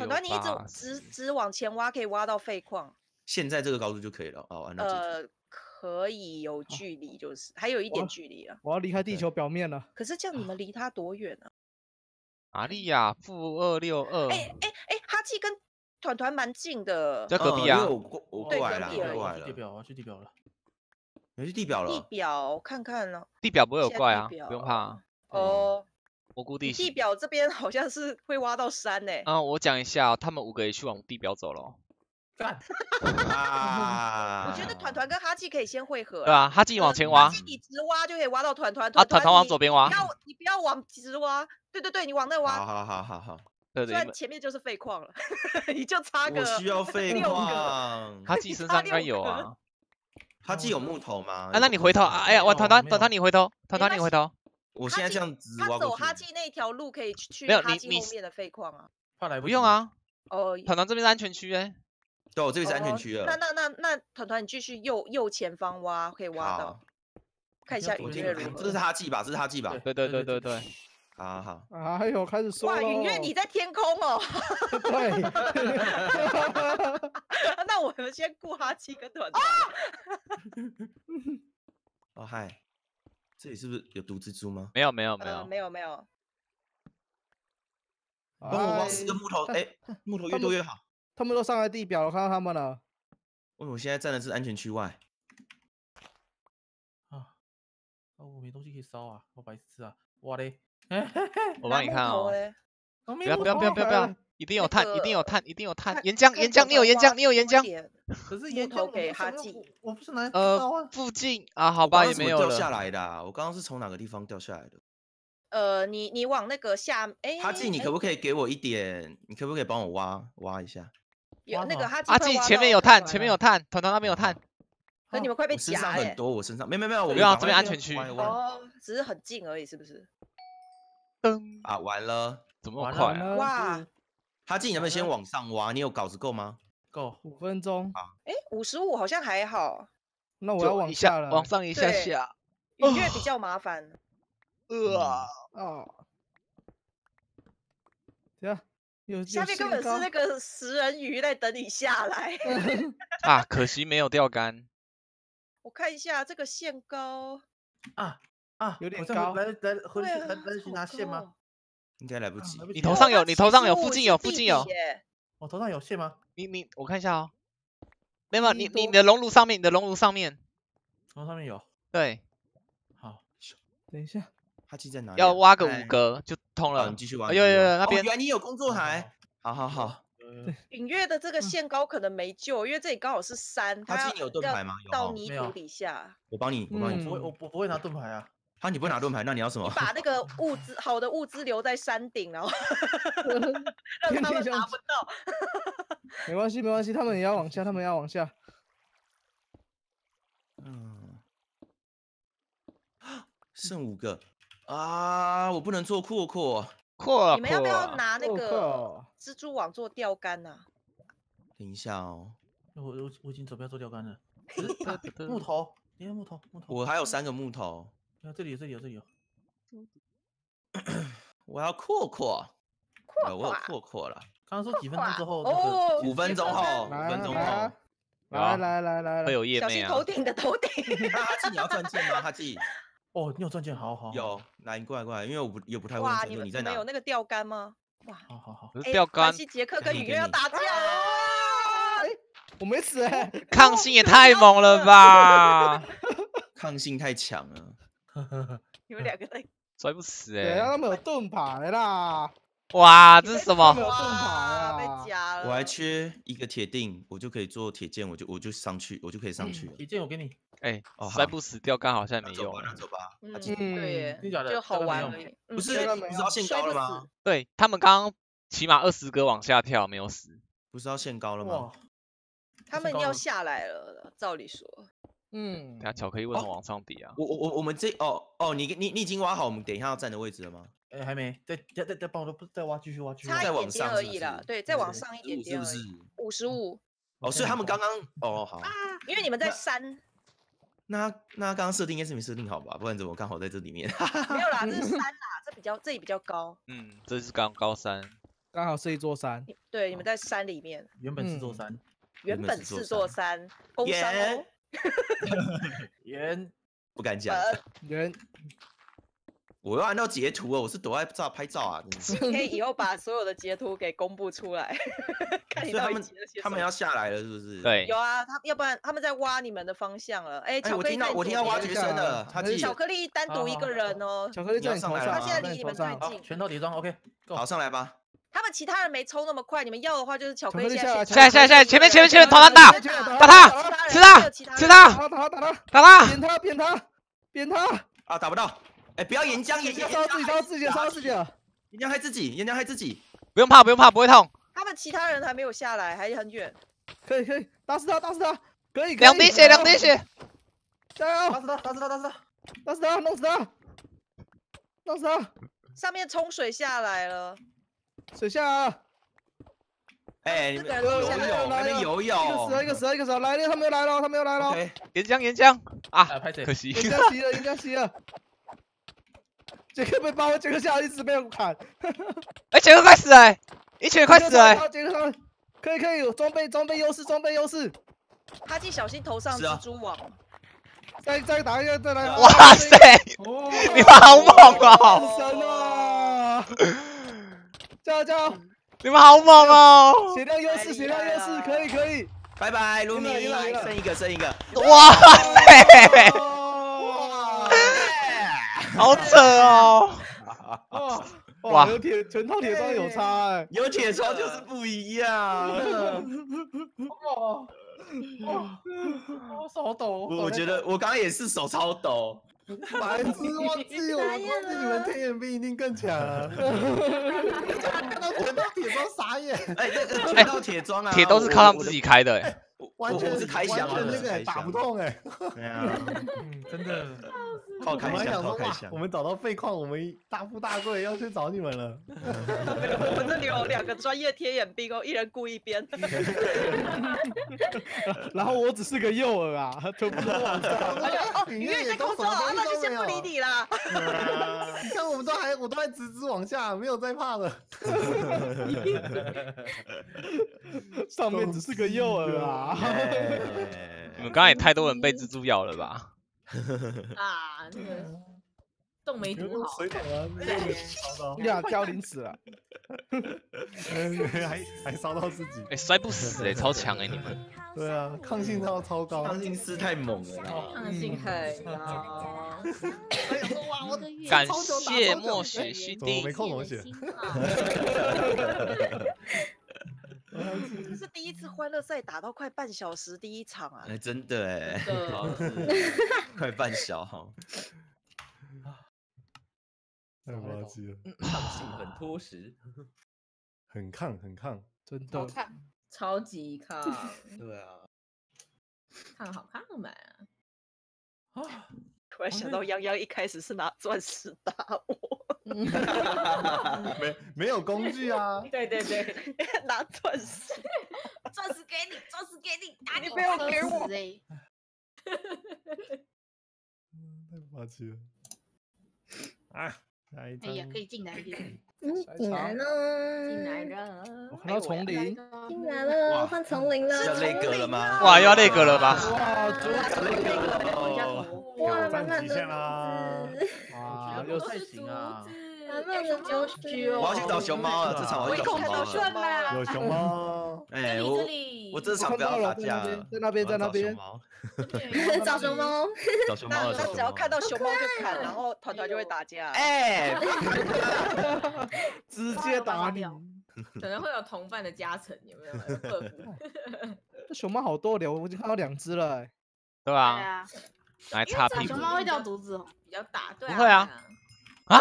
六团团你一直直直往前挖，可以挖到废矿。现在这个高度就可以了。哦，呃，可以有距离，就是还有一点距离啊。我要离开地球表面了。可是这样你们离它多远呢、玛利亚负二六二，哎哎哎，哈气跟团团蛮近的。在隔壁啊嗯因为。我过我对过来了，过来了，去地表，我去地表了。你去地表了地了。表看看呢、地表不会有怪啊，不用怕啊。哦，蘑菇地。表这边好像是会挖到山呢、嗯，我讲一下哦，他们五个也去往地表走了哦。啊！我觉得团团跟哈气可以先汇合。对啊，哈气往呃前挖哈，气你直挖就可以挖到团团，啊，团团团往左边挖不。要你不要往直挖，对对对，你往那挖，好好好好，对对，你虽然前面就是废矿了，你就差个我需要废矿。哈气身上应该有啊。哈气有木头吗？啊，那你回头，啊哎呀，我团团团团你回头，团团你回头。我现在这样子他走。哈气那一条路可以去去没有哈你你是气后面的废矿啊。怕来不用，啊，哦，团团这边是安全区哎。对，我这个是安全哦区了。那那那那团团，你继续右右前方挖，可以挖到好，，看一下我云月如何。这是哈气吧？这是哈气吧？对对对对对，好好，哎呦，开始说哇，云月你在天空哦。对，那我们先顾哈气跟团团。哦嗨，这里是不是有毒蜘蛛吗？没有没有没呃有，没有没有，帮我挖哎四个木头，他哎，木头越多越好。他们都上来地表了，我看到他们了。因为我现在站的是安全区外。啊，哦，我没东西可以烧啊，我白痴啊，我嘞，我帮你看哦。不不要不要不要不要不要，一定有碳，一定有个碳，一定有碳。岩浆岩浆，你有岩浆，你有岩浆。可是木岩浆头给哈记记，我不是拿呃附 近啊，好好吧，也没有掉下。来的啊。我刚刚是从哪个地方掉下来的？呃，你你往那个下，哎，哈记，你哎可不可以给我一点？你可不可以帮我挖挖一下？有那个哈记阿纪快挖到前面有碳，前面有碳，团团那边有碳。可你们快被夹哎。上很多，我身上没有没有没有，我不要赶快挖这边安全区哦，只是很近而已，是不是？噔，啊，完了。怎么那么快啊？哇是哈记，你能不能先往上挖？你有稿子够吗？够，五分钟，哎，五十五好像还好，那我要往下了。往上一下对下。音乐比较麻烦。呃，啊，有下面根本是那个食人鱼在等你下来。啊，可惜没有钓竿。我看一下这个线高，啊啊，有点高来来回去对啊来来得及拿线吗？？应该来不及你头上有，你头上有，附近有，附近有我头上有线吗？你你，我看一下哦。没有，你你的熔炉上面，你的熔炉上面，头上面有，对，好，等一下，哈记在哪？要挖个哎五。格就通，了你。继续挖。哎呦你继续挖哦呦呦那边原来你有工作台。好好好，有有有允月的这个限高可能没救，因为这里刚好是山，哈基你有盾牌吗到泥土底下，我帮你，我帮你嗯不会，我我不会拿盾牌啊，哈，你不会拿盾牌，那你要什么你？把那个物资好的物资留在山顶，然后 让他们拿不到。没关系没关系，他们也要往下，他们也要往下。嗯，剩五个啊！我不能做阔阔。扩你们要不要拿那个蜘蛛网做钓竿啊？等一下哦，我我我已经准备要做钓竿了，木头，你看木头木头，我还有三个木头，这里有这里有这里有，我要阔阔。呃我有阔阔阔了，刚刚说几分钟之后那哦个五分钟后，五分钟来后。来来来来来，会有叶妹啊头。顶的头顶。那 哈记你要钻戒吗？哈记哦，你有钻戒，好好好有，来你过来过来，因为我不也不太会哇，你在哪你们有？那个钓竿吗？哇，好好好，钓竿关西杰克跟雨给你给你月要打架了。我没死哎，抗性也太猛了吧！抗性太强了。你们两个在 摔不死哎！他们有盾牌啦。哇，这是什么盾牌哇啊被夹了。我还缺一个铁锭，我就可以做铁剑，我就我就上去，我就可以上去了。铁剑我给你，哎哦，好摔不死掉刚好像没有走吧，走吧。嗯，记对就好玩而已。嗯不是摔不是要限高了吗死？对他们刚刚起码二十格往下跳，没有死。不是要限高了吗？，他们要下来了，照理说。嗯等，下巧克力为什么往上比啊？我我我我们这哦哦，你你你已经挖好我们等一下要站的位置了吗？哎还没，再再再再帮我再挖继续挖继续挖，差一再往点点上而已啦，对，再对对往上一点15是不是点而已，？五十五，哦，所以他们刚刚哦好，因为你们在那山，那那刚刚设定应该是没设定好吧？不然怎么刚好在这里面？没有啦，这是山啦，这比较这里比较高。嗯，这是刚高山。刚好是一座山。对，你们在山里面，原本是座嗯山，原原本是座山，工商耶哦。原不敢讲，呃，人我要按照截图哦，我是躲在照拍照啊。你可以以后把所有的截图给公布出来，看你到底所以他们截了些什么他们要下来了，是不是？。对有，啊，他要不然他们在挖你们的方向了。哎，哎，巧克力我听到我听到挖掘声了，下他自己巧克力单独一个人哦，巧克力你要在你头上，上来了吗他现在离你们最近。全套底妆，OK，够好。上来吧。他们其他人没抽那么快，你们要的话就是巧克力下下来下来下来前面前面前面打团团打打他吃他吃吃他打他打他打他，扁他扁他扁他！啊，打不到。哎，不要岩浆，岩浆要烧自己烧自己烧自己。岩浆害自己，岩浆害自己。不用怕不用怕，不会痛。他们其他人还没有下来，还很远。可以可以，打死他打死他，可以。两滴血两滴血，加油！打死他，打死他，打死他！打死他，弄死他，弄死他！上面冲水下来了，水下啊！哎，你们游泳，那边游一个死了，泳一。个死了，一个死了，来了，他们又来了，他们又来了。岩浆岩浆啊，可？惜。岩浆吸了，岩浆吸了。杰克被包，杰克下来一直被我砍。哎，杰克快死哎，一群人快死哎。杰克上来，可以可以，有装备装备优势，装备优势。哈基小心头上蜘蛛网。再再打一个，再来。哇塞，哦你们好猛哦！死神啊！加油加油！你们好猛哦！血量优势，血量优势，可以可以。拜拜，卢米剩一个，剩一个。哇塞，哇好扯哦！哇！有铁全套铁装有差哎。有铁窗就是不一样。哇，我手抖。我我觉得我刚刚也是手超抖。白痴，忘记我，忘记你们天眼兵一定更强啊！看到全套铁装傻眼，哎，那个全套铁装啊，铁都是靠他们自己开的，哎，我。完全是开箱的，完全那个打不。动哎。对啊，嗯，真的。我靠开箱，们还想说我。们找到废矿，我们大富大贵，要去找你们了。我们这里有两个专业贴眼兵哦，一人顾一边。然后我只是个诱饵啊，都往上。哦，你越在面也都工作，啊什么东西那就先不理你啦。你看我们都还，我都还直直往下，没有在怕的。上面只是个诱饵啊。哎你们刚刚也太多人被蜘蛛咬了吧？啊，那个洞没堵好，水桶啊，没有没烧到，呀，凋零死了。还还烧到自己。哎，摔不死哎，超强哎，你们。对啊，抗性超超高。抗性是太猛了啦。抗性很高。哎呀说哇，我感谢超久默许须怎么没。空我写？是第一次欢乐赛打到快半小时，第一场啊。哎，真的哎，的 快半小哈。太垃圾了，抗性很拖时。很抗很抗。真的，超级抗，对啊，抗好抗嘛。突然想到泱泱一开始是拿钻石打我，没没有工具啊，对对对，拿钻石。钻石给你，钻石给你，打你不要给我哎！太垃圾了。啊，下一张哎呀，可以进来一点，嗯，进来了，进来了。我看到丛林。进来了，换丛林了。要那个了吗？哇，又要那个了吧？哇，猪哦哇，挑战满极限啦 啊，又太行啊！我要去找熊猫了，这场我要去找熊猫了。啦有熊猫，哎，我我这场不要打看到了，在架了。在那边，在那边。找熊猫，找熊猫了，那那找熊猫只要看到熊猫就砍，然后团团就会打架。哎，直接打你。可能会有同伴的加成，有没有？这熊猫好多了，我已经看到两只了欸。对吧？啊，来擦屁股熊。猫会掉竹子哦，比较大，对啊。不会啊啊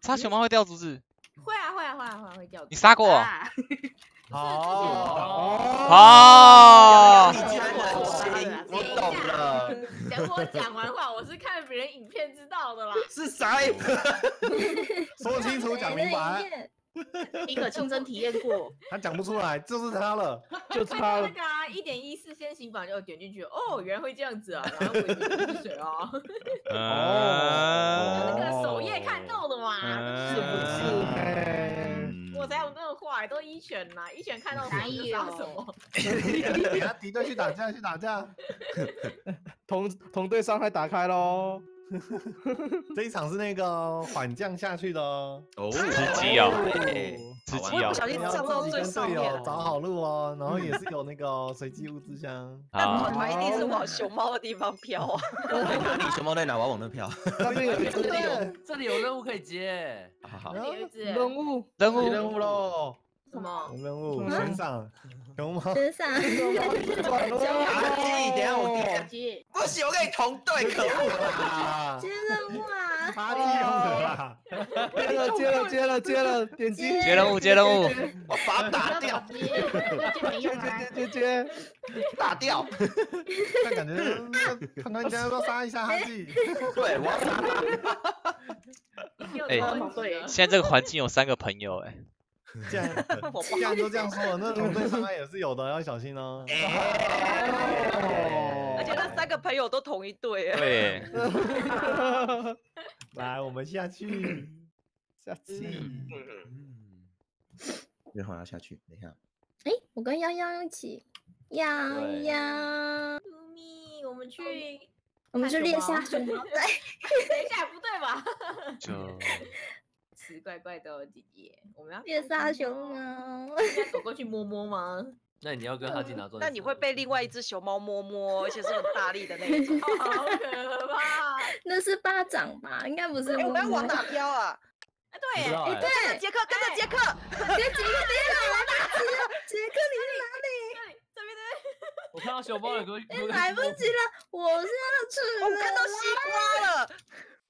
擦熊猫会掉竹子，会啊会啊会啊会啊会掉竹子。你杀过 哦？啊哦，哦你，竟然很行，我懂了，等我讲完话，我是看别人影片知道的啦。是谁？说清楚讲明白，一可亲身体验过，他讲不出来，就是他了。就是他了。那个啊，一点一四先行版就点进去，哦，原来会这样子啊，然后我也不知道是谁啊，那嗯，个首页看到的嘛，嗯是不是？我才有那么坏，都一拳呐，一拳看到什么就杀什么。等下敌对去打架，去打架。同同队伤害打开喽。这一场是那个缓降下去的哦。哦，吃鸡哦吃鸡哦不小心上到最上面。找好路哦，然后也是有那个随机物资箱。但团一定是往熊猫的地方飘啊！在哪里？熊猫在哪？我要往那票。那边有一这里有这里有任务可以接，好好任务，任务任务喽，什么？有任务嗯悬赏熊猫。身上阿基，等下我小第鸡，不行，我跟你同队，可恶！啊接任务啊！八 T 用的啦，接了接了接了接了，点击接接任务接任务，我把他打掉，接用啊。接接接，打掉。但感觉看到人家要杀一下哈记。对，我要杀他。哎对，现在这个环境有三个朋友哎，既然既然都这样说了，那同队伤害也是有的，要小心哦。而且那三个朋友都同一队，哎对，来，我们下去。下期月红要下去，等一下。哎，我跟泱泱一起，泱对泱，咪咪，我们去。我们去猎杀熊猫。对，等一下，不对吧？就吃怪怪的哦姐姐，我们要猎杀熊猫。猫。应该走过去摸摸吗？那你要跟哈基拿钻石。那你会被另外一只熊猫摸摸，而且是很大力的那一 种。好可怕！那是巴掌吧？应该不是哎，我。们要往哪飘啊？哎，对哎，跟着杰克，跟着杰克。杰杰克，杰克，你在哪里？这里这边这边。我看到熊猫有个，哎，来不及了，我是要吃我看到西瓜了，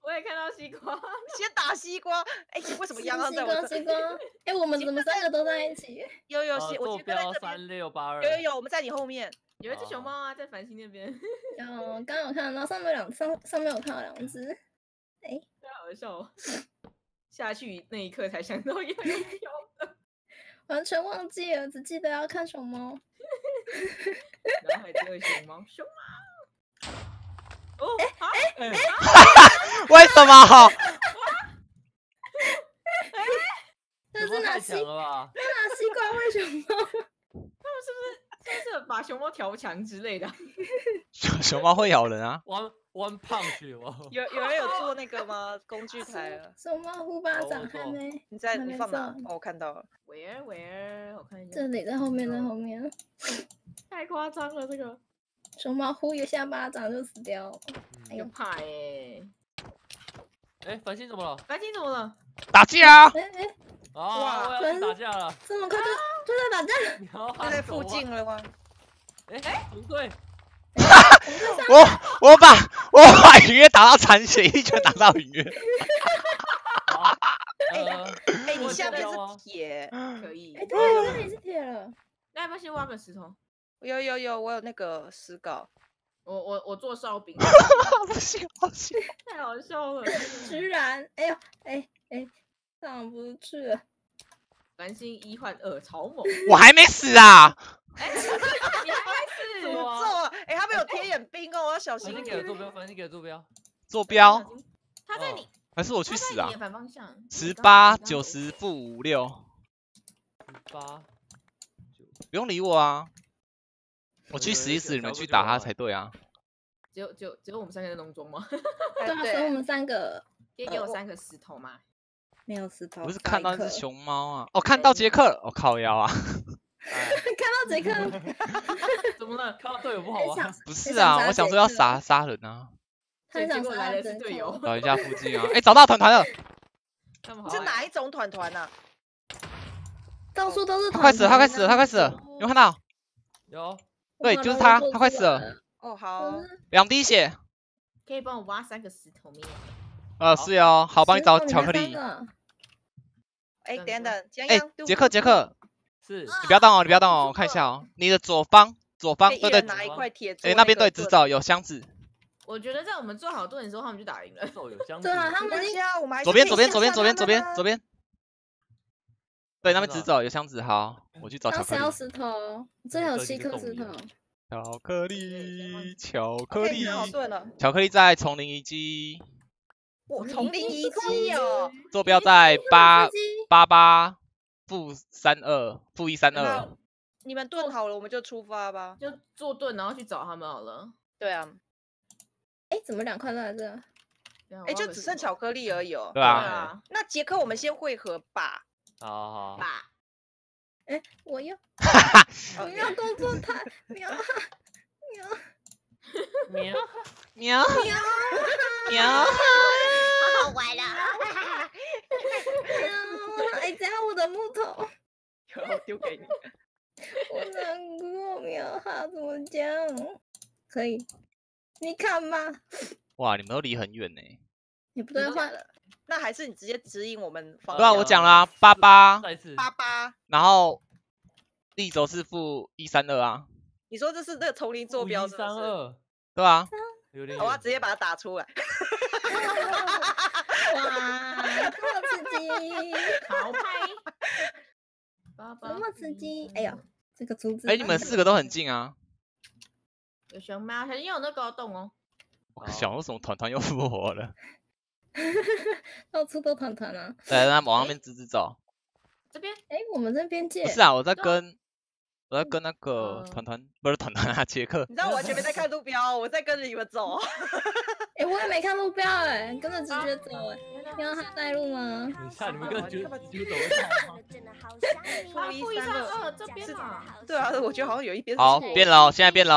我也看到西瓜，先打西瓜。哎，为什么西洋洋西瓜，在我这？西瓜。哎，我们怎么三个都在一起？呃有有西，我标。三六八二有。有有，我们在你后面。有一只熊猫啊，在繁星那边，然后刚刚有看到上面两上上面有看到两只，哎太好笑了。下去那一刻才想到要用飘的，完全忘记了，只记得要看熊猫。然后还只有熊猫，熊猫。哦，啊，为什么？这是哪西强了吧？拿西瓜喂熊猫，他们是不是是不是把熊猫调强之类的啊？熊 熊猫会咬人啊？One one punch 我。有有人有做那个吗？工具台了？熊猫呼巴掌哦我做还没，你在你放哪？做哦，我看到了。喂儿喂儿，我看一下这，里在后面，在后面。太夸张了，这个熊猫呼一下巴掌就死掉了。哎呦，有怕哎。哎，繁星怎么了？繁星怎么了？打架啊！哎哎，啊，我要去打架了。这么快就就在打架？就在附近了吗？哎，不对，我我把我把云月打到残血，一拳打到云月。好，呃，哎，你我下面是铁。可以哎，。对，这里是铁了。那要不要先挖个石头？有有有，我有那个石稿。我我我做烧饼，不行，不行。太好笑了。居然，哎呦，哎哎，上不去了。蓝星一换二，超猛！我还没死啊！哎，你还是诅咒啊！哎，他们有贴眼冰哦，我要小心一点繁星给了。坐标，繁星给了坐标。坐标他在你，还是我去死啊？反方向。十八九十负五六，八不用理我啊！我去死一死，你们去打他才对啊！只有只有只有我们三个在农庄吗？哎对啊，所以我们三个可以给我三个石头吗？没有石头。不是看到一只熊猫啊？哦，看到杰克了！我靠腰啊！看到杰克，怎么了？看到队友不好玩。不是啊，我想说要杀杀人啊！他结果来的是人头队友。找一下附近啊！哎，找到团团了！他们好爱是哪一种团团啊？到处都是他快死了，他快团死了，他快死了！有没有看到？有，对，就是他，他快死了。哦，好两滴血。可以帮我挖三个石头吗？呃，好是哟，好，帮你找巧克力。哎，等等，江哎阳，，杰克，杰克，是你不要动哦，你不要动哦，我看一下哦，你的左方，左方，对对拿一块铁做哎，那边。对直走，有箱子，我觉得在我们做好盾的时候，他们就打赢了。手有箱子对。啊，他没们已经关系啊，我们还左边，左边，左边，左边，左边，左。边。对，那边真的直走，有箱子，好，我去找巧克力。要石头，这里有七颗石头。巧克力，巧克力可以拿，好盾了。巧克力在丛林遗迹，我丛林遗迹哦，坐标在八八八负三二，负一三二。你们盾好了，我们就出发吧。就坐盾，然后去找他们好了。对啊，哎，怎么两块都在这？哎，就只剩巧克力而已哦。对啊啊，那杰克，我们先汇合吧。好好好，爸，哎，我要哦我 要工作台，喵喵喵，喵喵，好玩啦！喵，哎，等下我的木头，然后丢给你。我难过，喵哈，怎么讲？可以，你看吧，哇，你们都离很远呢。你不对换了，那还是你直接指引我们方对啊，我讲啦，八八，再次，八八。然后立轴是负一三二啊，你说这是那个丛林坐标是不是？三二，对啊，有点我要直接把它打出来。哇，这么刺激，好拍，爸爸这么刺激！哎呦，这个竹子，哎，你们四个都很近啊。有熊猫，小心有那个洞哦。我想为什么团团又复活了？到处都团团啊！来，那往那边直直走。这边哎，我们这边界不是啊，我在跟我在跟那个嗯团团，不是团团啊，杰克你。知道我完全没在看路标，我在跟着你们走。哎，我也没看路标哎，跟着直觉走哎，原要他带路吗？等一下，你们跟就干嘛就走一下负一三二这边是啊，对啊，我觉得好像有一边是好，错变了哦，现在变了哦。